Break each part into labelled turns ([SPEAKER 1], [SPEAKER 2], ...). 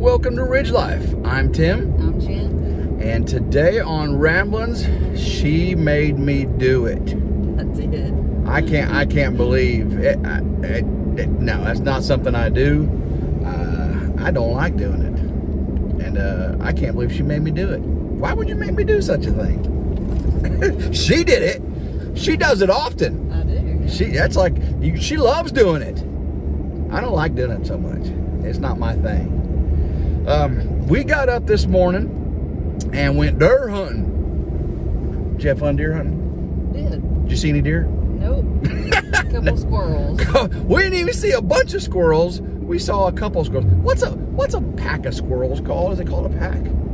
[SPEAKER 1] welcome to Ridge Life. I'm Tim,
[SPEAKER 2] I'm Jen.
[SPEAKER 1] and today on Ramblings, she made me do it.
[SPEAKER 2] That's it.
[SPEAKER 1] I can't, I can't believe it. I, it, it- no, that's not something I do. Uh, I don't like doing it, and uh, I can't believe she made me do it. Why would you make me do such a thing? she did it. She does it often.
[SPEAKER 2] I do.
[SPEAKER 1] She that's like you, she loves doing it. I don't like doing it so much. It's not my thing. Um, we got up this morning and went deer hunting. Did you have fun deer hunting?
[SPEAKER 2] Did.
[SPEAKER 1] Did you see any deer?
[SPEAKER 2] Nope. a Couple squirrels.
[SPEAKER 1] we didn't even see a bunch of squirrels. We saw a couple squirrels. What's a what's a pack of squirrels called? Is it called a pack?
[SPEAKER 2] I don't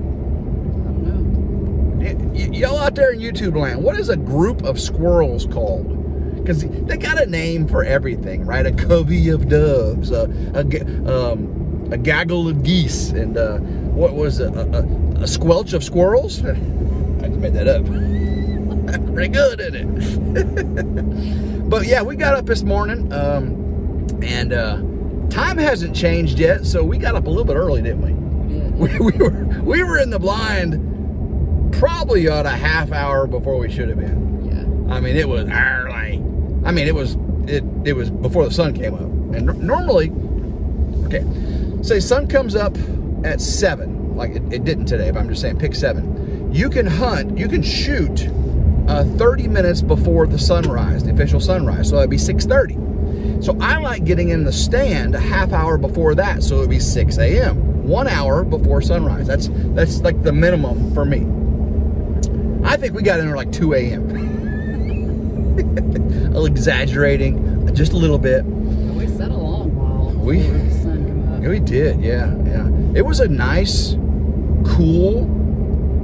[SPEAKER 1] Y- y- y'all out there in YouTube land, what is a group of squirrels called? Because they got a name for everything, right? A covey of doves, a, a, um, a gaggle of geese, and uh, what was it? A, a, a squelch of squirrels? I just made that up. Pretty good, isn't it? but yeah, we got up this morning, um, and uh, time hasn't changed yet, so we got up a little bit early, didn't we?
[SPEAKER 2] We did.
[SPEAKER 1] we, we were we were in the blind probably about a half hour before we should have been.
[SPEAKER 2] Yeah.
[SPEAKER 1] I mean, it was early. I mean, it was it it was before the sun came up. And normally, okay, say sun comes up at seven, like it, it didn't today. But I'm just saying, pick seven. You can hunt. You can shoot uh, 30 minutes before the sunrise, the official sunrise. So that'd be 6:30. So I like getting in the stand a half hour before that, so it'd be 6 a.m. One hour before sunrise. That's that's like the minimum for me. I think we got in there like 2 a.m. exaggerating just a little bit.
[SPEAKER 2] We sat a long while
[SPEAKER 1] We- We did, yeah, yeah. It was a nice, cool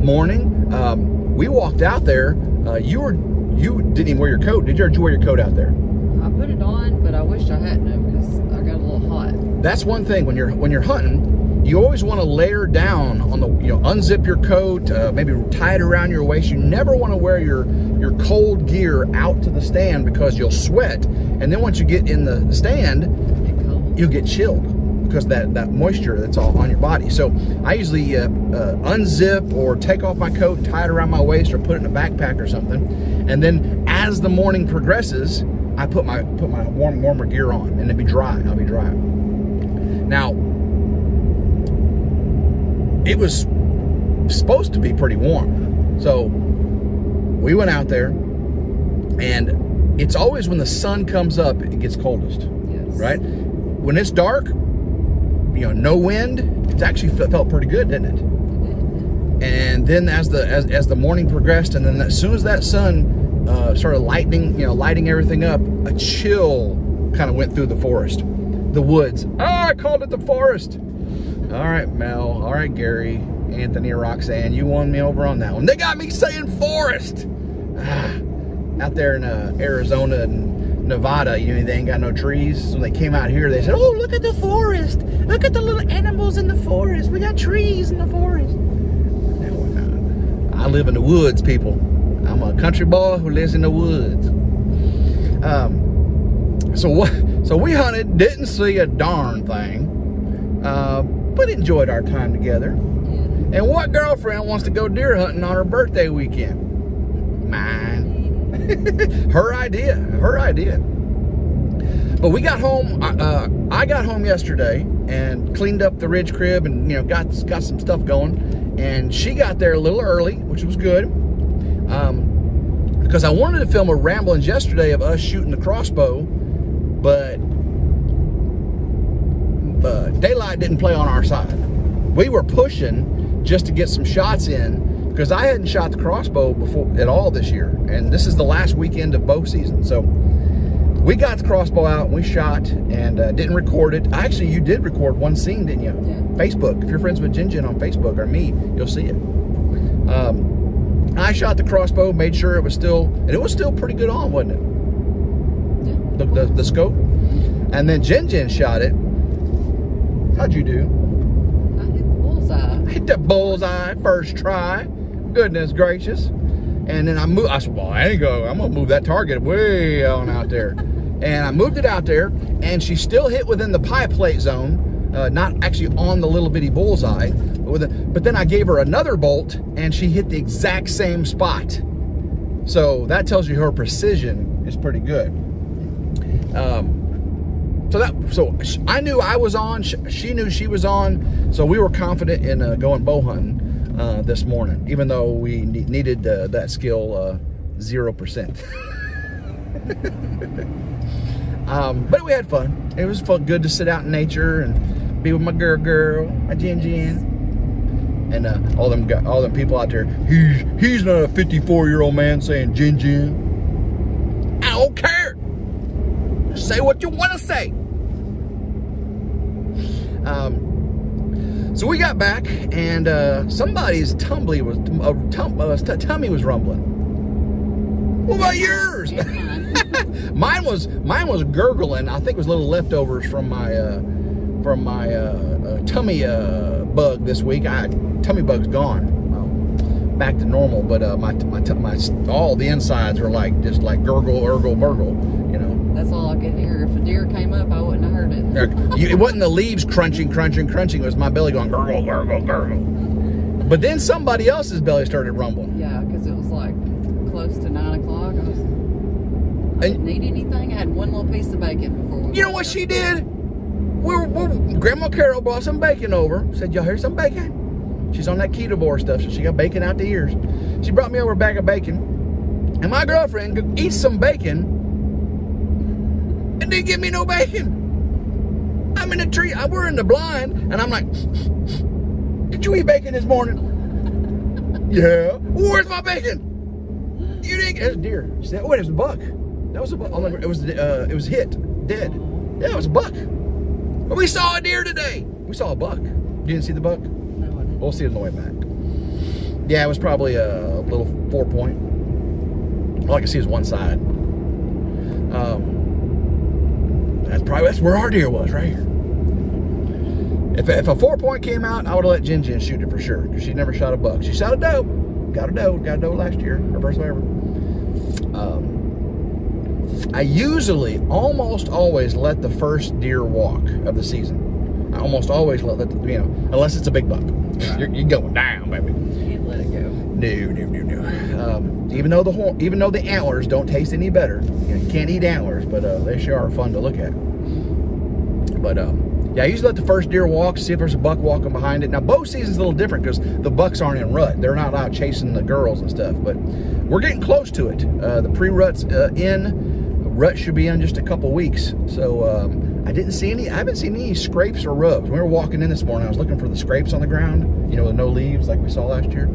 [SPEAKER 1] morning. Um, we walked out there. Uh, you were you didn't even wear your coat, did you? Or did you wear your coat out there?
[SPEAKER 2] I put it on, but I wished I hadn't because I got a little hot.
[SPEAKER 1] That's one thing when you're when you're hunting. You always want to layer down on the you know unzip your coat, uh, maybe tie it around your waist. You never want to wear your your cold gear out to the stand because you'll sweat, and then once you get in the stand, you'll get chilled because that that moisture that's all on your body. So I usually uh, uh, unzip or take off my coat and tie it around my waist or put it in a backpack or something. And then as the morning progresses, I put my put my warm warmer gear on and it'll be dry. I'll be dry. Now it was supposed to be pretty warm, so we went out there, and it's always when the sun comes up it gets coldest
[SPEAKER 2] Yes.
[SPEAKER 1] right? When it's dark, you know, no wind, it's actually felt pretty good, didn't it? And then as the as, as the morning progressed, and then as soon as that sun uh, started lightening, you know, lighting everything up, a chill kind of went through the forest, the woods. Oh, I called it the forest. All right, Mel. All right, Gary, Anthony, Roxanne, you won me over on that one. They got me saying forest. Ah, out there in uh, Arizona and Nevada, you know, they ain't got no trees. So when they came out here, they said, "Oh, look at the forest! Look at the little animals in the forest. We got trees in the forest." I live in the woods, people. I'm a country boy who lives in the woods. Um, so what? So we hunted, didn't see a darn thing, uh, but enjoyed our time together. And what girlfriend wants to go deer hunting on her birthday weekend? Mine. her idea. Her idea. But we got home. Uh, I got home yesterday and cleaned up the ridge crib and you know got got some stuff going. And she got there a little early, which was good. Um, because I wanted to film a ramblings yesterday of us shooting the crossbow, but daylight didn't play on our side. We were pushing just to get some shots in because I hadn't shot the crossbow before at all this year, and this is the last weekend of bow season. So we got the crossbow out, and we shot, and uh, didn't record it. Actually, you did record one scene, didn't you?
[SPEAKER 2] Yeah.
[SPEAKER 1] Facebook. If you're friends with Jinjin Jin on Facebook or me, you'll see it. Um, I shot the crossbow, made sure it was still, and it was still pretty good on, wasn't it?
[SPEAKER 2] Yeah.
[SPEAKER 1] The, the, the scope. And then Jinjin Jin shot it. How'd you do?
[SPEAKER 2] I hit the bullseye.
[SPEAKER 1] hit the bullseye first try. Goodness gracious. And then I moved, I said, well, I ain't go, I'm gonna move that target way on out there. and I moved it out there, and she still hit within the pie plate zone, uh, not actually on the little bitty bullseye. But, with a, but then I gave her another bolt, and she hit the exact same spot. So that tells you her precision is pretty good. Um, so that so I knew I was on. She knew she was on. So we were confident in uh, going bow hunting uh, this morning, even though we ne needed uh, that skill uh, zero percent. um, but we had fun. It was fun, good to sit out in nature and be with my girl, girl, my Jen Jen and uh, all them all them people out there. He's he's not a 54 year old man saying Jin Jin. I don't care. Say what you want to say. Um, so we got back, and uh, somebody's tumbly was uh, tum, uh, tummy was rumbling. What about yours? mine was mine was gurgling. I think it was little leftovers from my uh, from my uh, uh, tummy uh, bug this week. I tummy bug's gone, well, back to normal. But my my my all the insides were like just like gurgle, urgle, burgle. You know.
[SPEAKER 2] That's all I could hear. If a deer came up, I wouldn't have heard
[SPEAKER 1] it. it wasn't the leaves crunching, crunching, crunching. It was my belly going gurgle, gurgle, gurgle. But then somebody else's belly started rumbling.
[SPEAKER 2] Yeah, because it was like close to nine o'clock. I was. I didn't need anything. I had one little piece of bacon before.
[SPEAKER 1] We you know what she did? We were, we were, Grandma Carol brought some bacon over. Said, y'all hear some bacon? She's on that keto bar stuff, so she got bacon out the ears. She brought me over a bag of bacon, and my girlfriend eats some bacon didn't give me no bacon. I'm in the tree, we're in the blind, and I'm like, did you eat bacon this morning? yeah. Where's my bacon? You didn't get, it was deer. She said, oh, it was a buck. That was a buck. Oh, It was, uh, it was hit, dead. Yeah, it was a buck. But we saw a deer today. We saw a buck. You didn't see the buck? No. We'll see it on the way back. Yeah, it was probably a little four point. All I can see is one side. Um, that's probably that's where our deer was, right here. If, if a four point came out, I would have let Jen Jen shoot it for sure because she never shot a buck. She shot a doe, got a doe, got a doe last year, her first ever. Um, I usually, almost always, let the first deer walk of the season. Almost always let, the, you know, unless it's a big buck. You're, you're, going down, baby.
[SPEAKER 2] Can't let it go. No,
[SPEAKER 1] no, no, no. Um, even though the horn, even though the antlers don't taste any better, you, know, you can't eat antlers, but uh, they sure are fun to look at. But um, yeah, I usually let the first deer walk, see if there's a buck walking behind it. Now bow season's a little different because the bucks aren't in rut; they're not out chasing the girls and stuff. But we're getting close to it. Uh, the pre-rut's uh, in. Rut should be in just a couple weeks, so. Um, I didn't see any, I haven't seen any scrapes or rubs. When we were walking in this morning, I was looking for the scrapes on the ground, you know, with no leaves like we saw last year.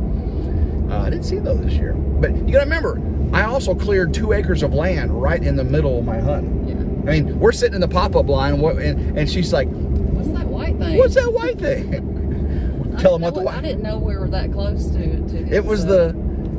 [SPEAKER 1] Uh, I didn't see those this year. But you gotta remember, I also cleared two acres of land right in the middle of my hunt.
[SPEAKER 2] Yeah.
[SPEAKER 1] I mean, we're sitting in the pop-up blind and, and she's like,
[SPEAKER 2] What's that white thing?
[SPEAKER 1] What's that white thing? Tell them what the white.
[SPEAKER 2] I didn't know we were that close to, to
[SPEAKER 1] It was the,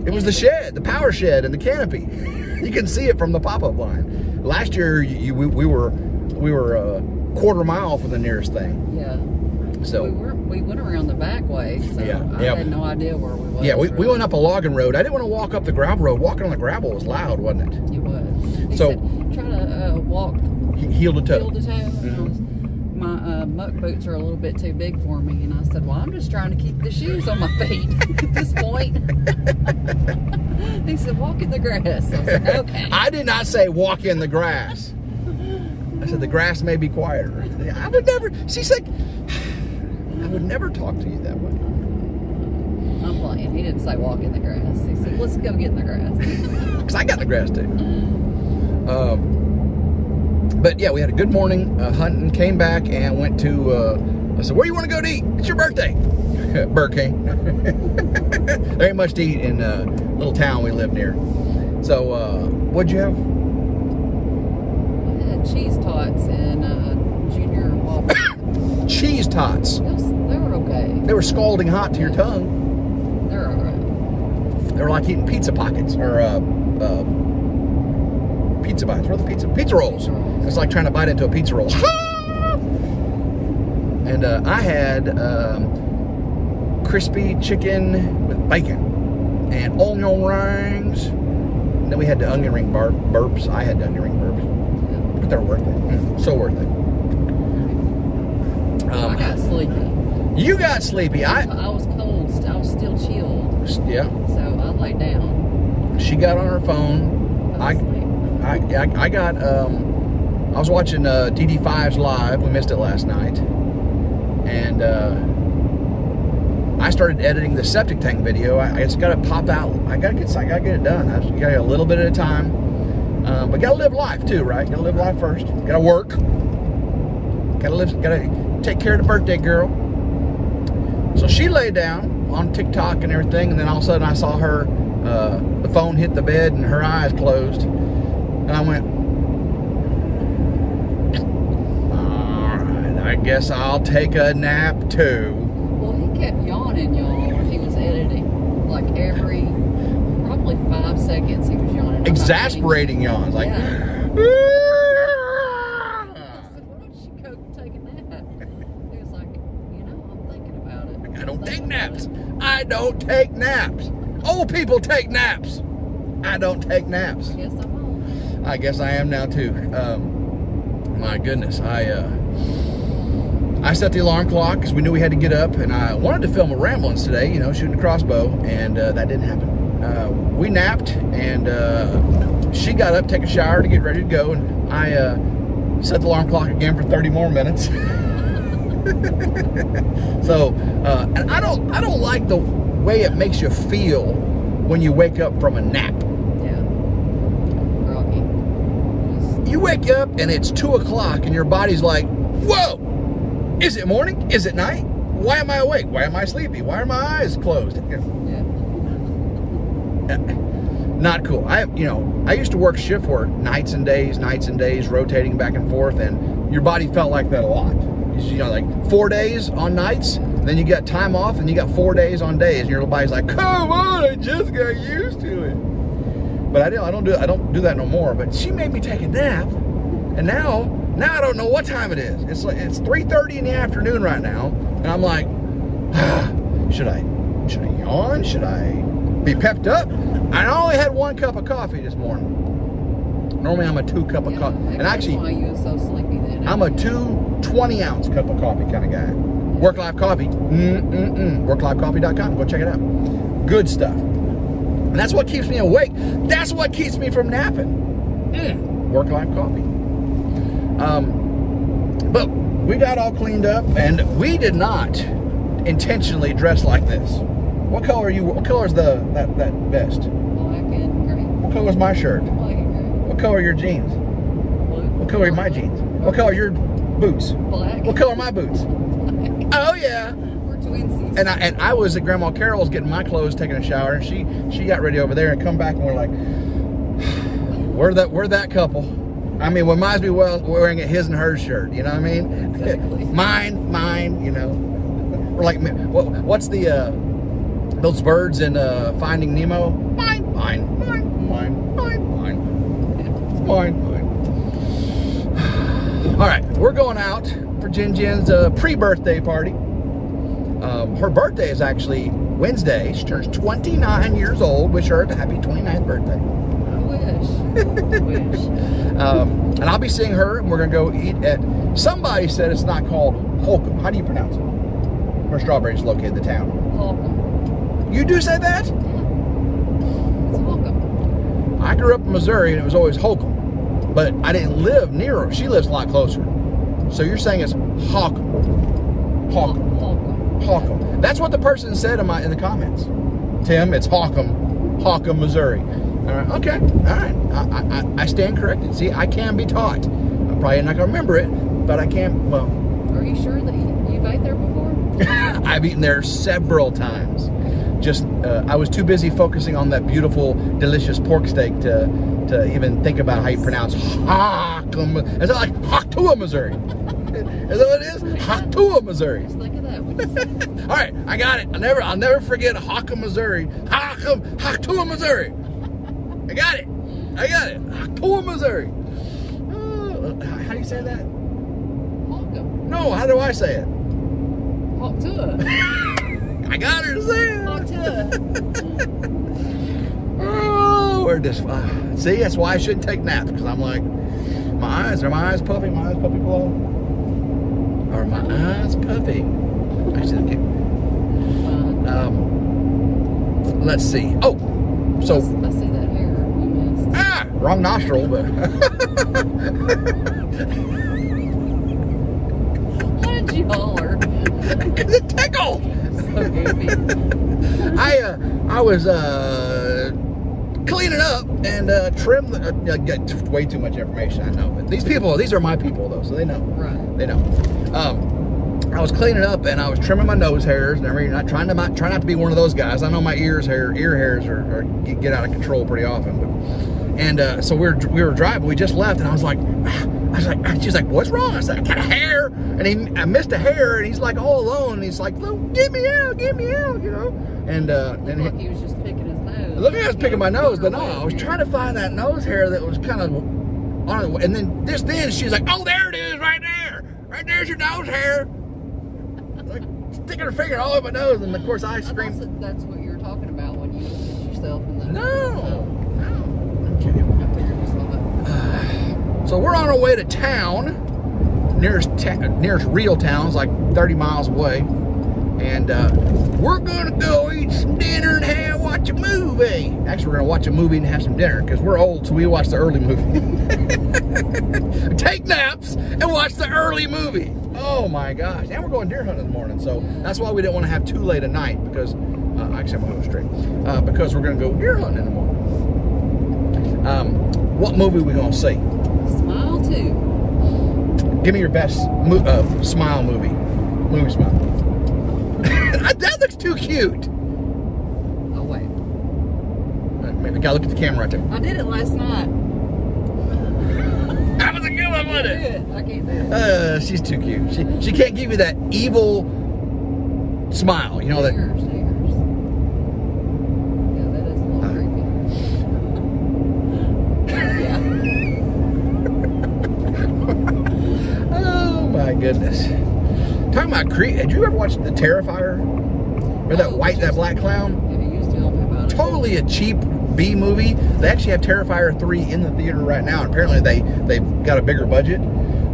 [SPEAKER 1] it was the shed, the power shed and the canopy. you can see it from the pop-up blind. Last year, you, we, we were, we were, a quarter mile from the nearest thing.
[SPEAKER 2] Yeah.
[SPEAKER 1] So
[SPEAKER 2] we were we went around the back way, so
[SPEAKER 1] yeah,
[SPEAKER 2] I
[SPEAKER 1] yeah.
[SPEAKER 2] had no idea where we were.
[SPEAKER 1] Yeah, we, really. we went up a logging road. I didn't want to walk up the gravel road. Walking on the gravel was loud, wasn't
[SPEAKER 2] it? It was. He
[SPEAKER 1] so
[SPEAKER 2] said, try to uh, walk
[SPEAKER 1] heel to toe.
[SPEAKER 2] Heel to toe. Mm-hmm. My uh, muck boots are a little bit too big for me, and I said, "Well, I'm just trying to keep the shoes on my feet at this point." he said, "Walk in the grass." I said, "Okay."
[SPEAKER 1] I did not say walk in the grass. I said, the grass may be quieter. I would never, she's like, I would never talk to you that way.
[SPEAKER 2] I'm playing. He didn't say walk in the grass. He said, let's go get in the grass.
[SPEAKER 1] Because I got in the grass too. Um, but yeah, we had a good morning uh, hunting, came back and went to, uh, I said, where do you want to go to eat? It's your birthday. Burger King. there ain't much to eat in a uh, little town we live near. So, uh, what'd you have?
[SPEAKER 2] Cheese tots and uh, junior waffles.
[SPEAKER 1] cheese tots?
[SPEAKER 2] Yes, they were okay.
[SPEAKER 1] They were scalding hot to your tongue.
[SPEAKER 2] They're alright.
[SPEAKER 1] They were like eating pizza pockets or uh, uh, pizza bites. What are the pizza? Pizza rolls. It's like trying to bite into a pizza roll. and uh, I had um, crispy chicken with bacon and onion rings. And then we had the onion ring bar burps. I had the onion ring they're worth it. So worth it. Um,
[SPEAKER 2] I got sleepy.
[SPEAKER 1] You got sleepy. I
[SPEAKER 2] I was cold. I was still chilled,
[SPEAKER 1] yeah.
[SPEAKER 2] so I laid down.
[SPEAKER 1] She got on her phone. I. I, I, I got, um, I was watching uh, DD5's live. We missed it last night. And uh, I started editing the septic tank video. I, I just got to pop out. I got to get I gotta get it done. I just got a little bit at a time. Um, but got to live life too, right? Got to live life first. Got to work. Got to live, got to take care of the birthday girl. So she lay down on TikTok and everything. And then all of a sudden I saw her, uh, the phone hit the bed and her eyes closed. And I went, all right, I guess I'll take a nap too.
[SPEAKER 2] Well, he kept yawning, y'all, he was editing. Like every, probably five seconds, he was yawning.
[SPEAKER 1] Exasperating yawns. Like,
[SPEAKER 2] I said, why don't you go take a nap? He was like, you know, I'm thinking about it.
[SPEAKER 1] I don't take naps. I don't take naps. Old people take naps. I don't take naps.
[SPEAKER 2] I guess I'm.
[SPEAKER 1] I guess I am now too. Um, my goodness, I uh, I set the alarm clock because we knew we had to get up, and I wanted to film a ramblings today, you know, shooting a crossbow, and uh, that didn't happen. Uh, we napped, and uh, she got up, take a shower to get ready to go, and I uh, set the alarm clock again for 30 more minutes. so, uh, and I don't, I don't like the way it makes you feel when you wake up from a nap.
[SPEAKER 2] Yeah. Just-
[SPEAKER 1] You wake up and it's two o'clock and your body's like, whoa, is it morning? Is it night? Why am I awake? Why am I sleepy? Why are my eyes closed? Not cool. I, you know, I used to work shift work nights and days, nights and days, rotating back and forth, and your body felt like that a lot. You know, like four days on nights, then you got time off, and you got four days on days, and your body's like, come on, I just got used to it. But I don't, I don't do, I don't do that no more. But she made me take a nap, and now, now I don't know what time it is. It's like it's 3:30 in the afternoon right now, and I'm like, ah, should I, should I yawn? Should I be pepped up? I only had one cup of coffee this morning. Normally I'm a two cup of
[SPEAKER 2] Yeah,
[SPEAKER 1] coffee, and actually
[SPEAKER 2] why you so sleepy then.
[SPEAKER 1] I'm a two 20 ounce cup of coffee kind of guy. Work Life Coffee. Mm-mm-mm. WorkLifeCoffee.com. Go check it out. Good stuff. And that's what keeps me awake. That's what keeps me from napping. Mm. Work Life Coffee. Um, but we got all cleaned up and we did not intentionally dress like this. What color are you? What color is the that, that vest?
[SPEAKER 2] Black and gray.
[SPEAKER 1] What color is my shirt?
[SPEAKER 2] Black and gray.
[SPEAKER 1] What color are your jeans?
[SPEAKER 2] Blue.
[SPEAKER 1] What color are my jeans? What color are your boots?
[SPEAKER 2] Black.
[SPEAKER 1] What color are my boots? Oh yeah.
[SPEAKER 2] We're twinsies.
[SPEAKER 1] And I and I was at Grandma Carol's getting my clothes, taking a shower, and she she got ready over there and come back and we're like, we're that we're that couple. I mean, we might as well be wearing a his and hers shirt. You know what I mean?
[SPEAKER 2] Exactly.
[SPEAKER 1] mine, mine. You know, we're like, what, what's the uh, those birds in uh, Finding Nemo? Mine, mine, mine, mine, mine, mine, mine, mine. All right, we're going out for Jin Jin's uh, pre-birthday party. Um, her birthday is actually Wednesday. She turns 29 years old. Wish her a happy 29th birthday.
[SPEAKER 2] I wish. I wish.
[SPEAKER 1] Um, and I'll be seeing her, and we're gonna go eat at. Somebody said it's not called Holcomb. How do you pronounce it? Where Strawberry's located, the town.
[SPEAKER 2] Holcomb.
[SPEAKER 1] You do say that?
[SPEAKER 2] Yeah. It's Holcomb.
[SPEAKER 1] I grew up in Missouri, and it was always Holcomb, but I didn't live near her. She lives a lot closer. So you're saying it's Holcomb. Holcomb.
[SPEAKER 2] Holcomb.
[SPEAKER 1] Holcomb. That's what the person said in my in the comments. Tim, it's Holcomb, Holcomb, Missouri. All right, okay, all right. I, I, I stand corrected. See, I can be taught. I'm probably not gonna remember it, but I can. Well,
[SPEAKER 2] Are you sure that you, you've ate there before?
[SPEAKER 1] I've eaten there several times. Just uh, I was too busy focusing on that beautiful, delicious pork steak to to even think about how you pronounce Holcomb. Is it like Hoctua, Missouri? is that what it is? Hoctua, Missouri.
[SPEAKER 2] Just think of that. when you say it.
[SPEAKER 1] All right, I got it. I'll never, I'll never forget Hockham, Missouri. Hockham, Hocktua, Missouri. I got it. I got it. Hocktua, Missouri. Uh, how do you say that?
[SPEAKER 2] Holcomb.
[SPEAKER 1] No, how do I say it?
[SPEAKER 2] Hoctua.
[SPEAKER 1] I got her to say it.
[SPEAKER 2] Hoctua.
[SPEAKER 1] Oh, we're just. Uh, see, that's why I shouldn't take naps because I'm like, my eyes are my eyes puffy, my eyes puffy below. Are my eyes puffy? Actually, okay. Um, let's see. Oh, so
[SPEAKER 2] I see that hair you missed.
[SPEAKER 1] ah, wrong nostril, but
[SPEAKER 2] You holler?
[SPEAKER 1] it tickled.
[SPEAKER 2] So goofy.
[SPEAKER 1] I uh, I was uh, cleaning up and uh, trim. The, uh, I get way too much information. I know, but these people, these are my people though, so they know.
[SPEAKER 2] Right.
[SPEAKER 1] They know. Um, I was cleaning up and I was trimming my nose hairs and everything. Not trying to not, try not to be one of those guys. I know my ears hair ear hairs are, are get out of control pretty often. But, and uh, so we were we were driving. We just left and I was like. I was like, she's like, what's wrong? I was like, I got a hair, and he, I missed a hair, and he's like all alone. And he's like, "Look, get me out, get me out, you know. And uh, and
[SPEAKER 2] Look,
[SPEAKER 1] he,
[SPEAKER 2] he was just picking his nose.
[SPEAKER 1] Look, I was picking my nose, but no, I was trying to find that nose hair that was kind of on the way. And then just then she's like, "Oh, there it is, right there, right there's your nose hair." Like sticking her finger all over my nose, and of course I screamed,
[SPEAKER 2] that that's what you were talking about when you at yourself in the.
[SPEAKER 1] "No!"
[SPEAKER 2] Oh,
[SPEAKER 1] Okay.
[SPEAKER 2] I figured you saw that.
[SPEAKER 1] So we're on our way to town. Nearest ta- nearest real town's like 30 miles away, and uh, we're gonna go eat some dinner and have watch a movie. Actually, we're gonna watch a movie and have some dinner because we're old, so we watch the early movie. Take naps and watch the early movie. Oh my gosh! And we're going deer hunting in the morning, so that's why we didn't want to have too late a night because uh, actually I'm gonna go straight uh, because we're gonna go deer hunting in the morning. Um, what movie we gonna see? Give me your best mo- uh, smile movie. Movie smile. that looks too cute.
[SPEAKER 2] Oh wait,
[SPEAKER 1] Maybe gotta look at the camera right there.
[SPEAKER 2] I did it last night.
[SPEAKER 1] That was a good one, wasn't it?
[SPEAKER 2] it. I can't do it.
[SPEAKER 1] Uh, she's too cute. She, she can't give you that evil smile. You know that.
[SPEAKER 2] Ears, ears. Yeah, that is a little
[SPEAKER 1] Uh.
[SPEAKER 2] creepy. yeah.
[SPEAKER 1] Oh my goodness. Talking about creep. Did you ever watch The Terrifier? Or that
[SPEAKER 2] Oh,
[SPEAKER 1] white, that black clown?
[SPEAKER 2] Yeah, you used to tell me about
[SPEAKER 1] totally a cheap B movie. They actually have Terrifier 3 in the theater right now. And apparently they, they've got a bigger budget.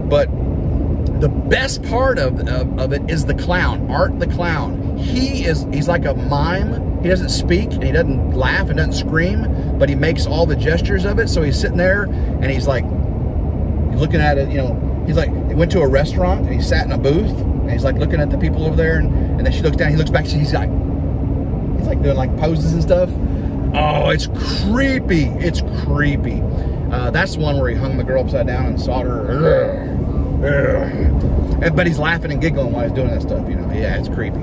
[SPEAKER 1] But the best part of, of, of it is the clown, Art the Clown. He is, he's like a mime. He doesn't speak and he doesn't laugh and doesn't scream, but he makes all the gestures of it. So he's sitting there and he's like looking at it, you know, he's like, he went to a restaurant and he sat in a booth and he's like looking at the people over there and, and then she looks down, he looks back, he's like, He's like doing like poses and stuff. Oh, it's creepy. It's creepy. Uh, that's one where he hung the girl upside down and sawed her. Ugh. Ugh. And, but he's laughing and giggling while he's doing that stuff, you know. Yeah, it's creepy.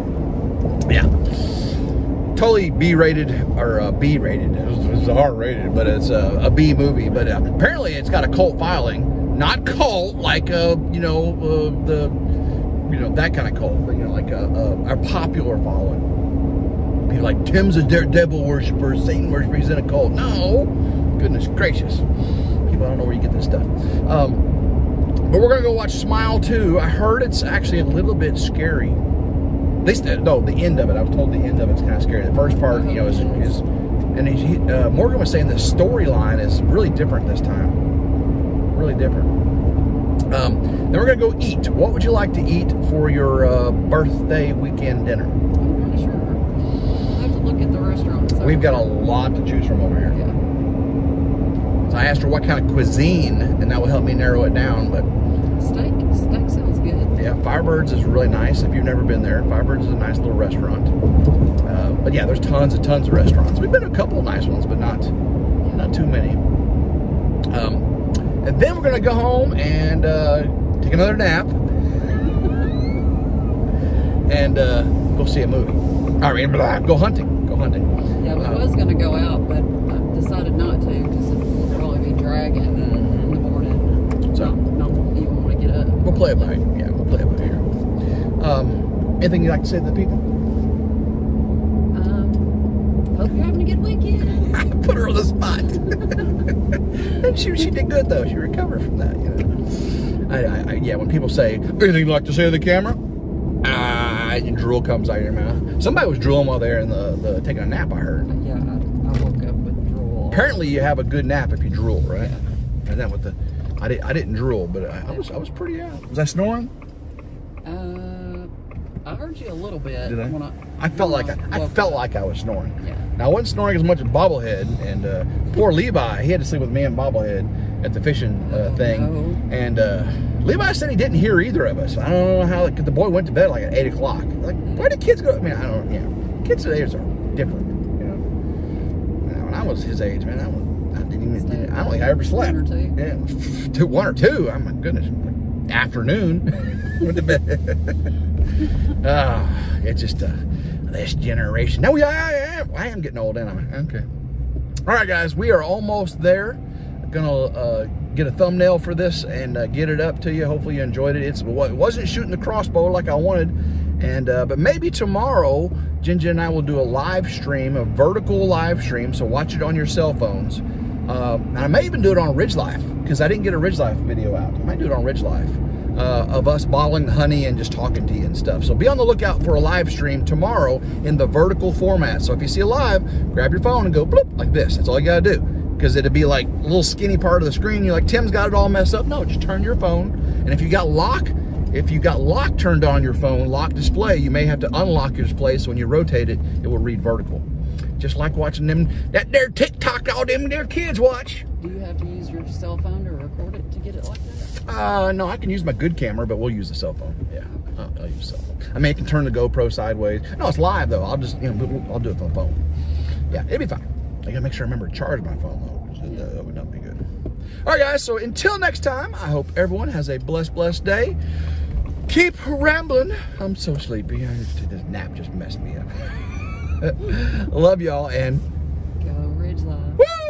[SPEAKER 1] Yeah. Totally B-rated or uh, B-rated. It's R-rated, but it's a, a B movie. But uh, apparently, it's got a cult filing. Not cult like uh, you know uh, the you know that kind of cult, but you know like a, a, a popular following people like Tim's a de- devil worshiper, Satan worshiper, he's in a cult. No, goodness gracious, people, I don't know where you get this stuff. Um, but we're gonna go watch Smile 2. I heard it's actually a little bit scary. At least, no, the end of it. I was told the end of it's kind of scary. The first part, you know, is, is and he, uh, Morgan was saying the storyline is really different this time. Really different. Um, then we're gonna go eat. What would you like to eat for your uh, birthday weekend dinner?
[SPEAKER 2] I'm not sure. I have to look at the restaurants.
[SPEAKER 1] We've got a lot to choose from over here.
[SPEAKER 2] Yeah.
[SPEAKER 1] So I asked her what kind of cuisine, and that will help me narrow it down. But
[SPEAKER 2] Steak. Steak sounds good.
[SPEAKER 1] yeah, Firebirds is really nice. If you've never been there, Firebirds is a nice little restaurant. Uh, but yeah, there's tons and tons of restaurants. We've been to a couple of nice ones, but not not too many. Um, and then we're gonna go home and uh, take another nap and uh, go see a movie. All right, blah, go hunting. Go hunting.
[SPEAKER 2] Yeah, we
[SPEAKER 1] Uh,
[SPEAKER 2] was gonna go out, but I decided not to because it will probably be dragging in the morning.
[SPEAKER 1] So-
[SPEAKER 2] not, not even want to get up.
[SPEAKER 1] We'll play it by yeah, we'll play it by ear. Um, anything you'd like to say to the people?
[SPEAKER 2] Um, hope you're having a good weekend.
[SPEAKER 1] I put her on the spot. she she did good though. She recovered from that. You know. I, I, I yeah. When people say anything you'd like to say to the camera, ah, and drool comes out of your mouth. Somebody was drooling while they're in the, the taking a nap. I heard.
[SPEAKER 2] yeah, I, I woke up with drool.
[SPEAKER 1] Apparently, you have a good nap if you drool, right? And that with the, I didn't I didn't drool, but I, I was I was pretty out. Was I snoring?
[SPEAKER 2] Uh, I heard you a little bit.
[SPEAKER 1] Did I?
[SPEAKER 2] I,
[SPEAKER 1] I felt like I, I felt like I was snoring.
[SPEAKER 2] Yeah.
[SPEAKER 1] Now I wasn't snoring as much as bobblehead, and uh, poor Levi, he had to sleep with me and bobblehead at the fishing uh,
[SPEAKER 2] Oh,
[SPEAKER 1] thing,
[SPEAKER 2] no.
[SPEAKER 1] and uh, Levi said he didn't hear either of us. I don't know how like, the boy went to bed like at eight o'clock. Like, where did kids go? I mean, I don't. You know, kids today are different. You know, when I was his age, man, I, was, I didn't even.
[SPEAKER 2] Stayed
[SPEAKER 1] I don't think I ever slept.
[SPEAKER 2] one or two.
[SPEAKER 1] Yeah, two, one or two. Oh my goodness, afternoon went to bed. Ah, it's just uh, this generation. No, yeah, I am. I am getting old, and I'm okay. All right, guys, we are almost there. Gonna uh, get a thumbnail for this and uh, get it up to you. Hopefully, you enjoyed it. It's, it wasn't shooting the crossbow like I wanted, and uh, but maybe tomorrow, Ginger and I will do a live stream, a vertical live stream. So watch it on your cell phones. Um, and I may even do it on Ridge Life because I didn't get a Ridge Life video out. I might do it on Ridge Life uh, of us bottling the honey and just talking to you and stuff. So be on the lookout for a live stream tomorrow in the vertical format. So if you see a live, grab your phone and go bloop like this. That's all you gotta do. Because it'd be like a little skinny part of the screen. You're like, Tim's got it all messed up. No, just turn your phone. And if you got lock, if you got lock turned on your phone, lock display, you may have to unlock your display. So when you rotate it, it will read vertical. Just like watching them, that there TikTok all them their kids watch.
[SPEAKER 2] Do you have to use your cell phone to record it to get it like that?
[SPEAKER 1] Uh, no, I can use my good camera, but we'll use the cell phone. Yeah, I'll, I'll use the cell phone. I mean, I can turn the GoPro sideways. No, it's live though. I'll just, you know, I'll do it from the phone. Yeah, it'll be fine. I gotta make sure I remember to charge my phone though. So that, would not be good. All right, guys. So until next time, I hope everyone has a blessed, blessed day. Keep rambling. I'm so sleepy. I, this nap just messed me up. Love y'all and
[SPEAKER 2] Go Ridge Life.
[SPEAKER 1] woo!